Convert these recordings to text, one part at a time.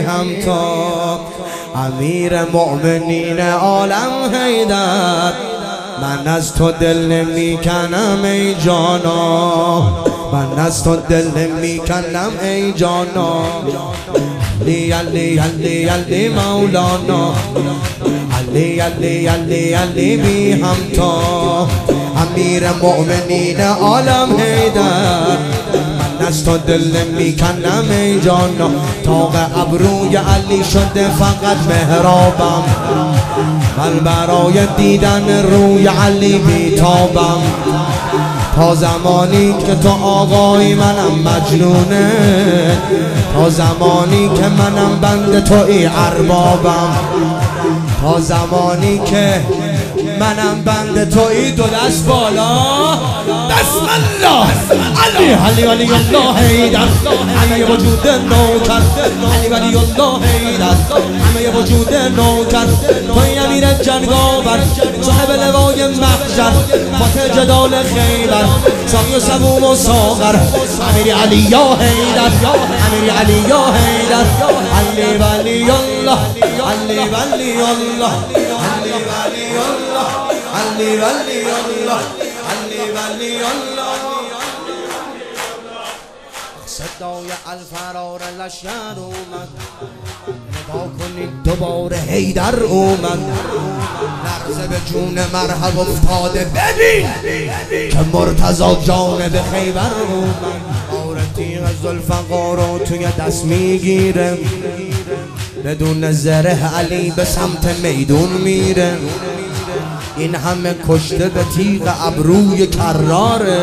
همتا امیر مؤمنین عالم حیدر من از تو دل می‌کنم ای جانا من از تو دل می‌کنم ای جانا علی علی علی علی مولانا علی علی علی علی بی همتا. امیر مؤمنین عالم حیدر. من از تو دل می‌کنم ای جانا. تاق ابروی علی شده فقط مهرابم من برای دیدن روی علی بیتابم تا زمانی که تو آقای منم مجنونه. تا زمانی که منم بند تو ای اربابم. زمانی که منم بند توی دو دست بالا. بسم الله. علی علی ولی الله حیدر همه وجود نوکر علی ولی الله حیدر همه وجود نوکر توی امیر جنگاور صاحب لوای محشر فاتح جدال خیبر ساقی و سبوم و ساغر. امیر علی یا حیدر امیر علی یا حیدر علی ولی الله علی ولی الله. علی ولی الله. علی ولی الله. علی ولی الله. صدای الفرار لشکر اومد. نگاه کنید دوباره هیدر اومد. لرزه به جون مرحب افتاده. ببین که مرتضا جانب خیبر اومد. آره تیغ زلفقار رو توی دست می‌گیره. بدون زره علی به سمت میدون میره. این همه کشته به تیغ ابروی کراره.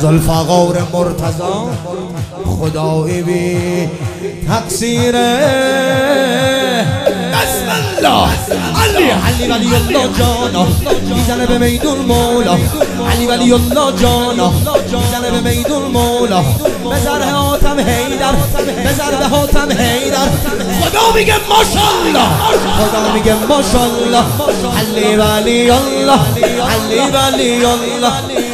زلفقار مرتضا خدایی بی تقصیره. بسم الله. علی ولی الله جانا می‌زنه به میدون مولا علی ولی الله جانا می‌زنه به میدون مولا بزر حاتم حیدر بزر به حاتم حیدر خدا میگه ماشالله خدا میگه ماشالله علی ولی الله علی ولی الله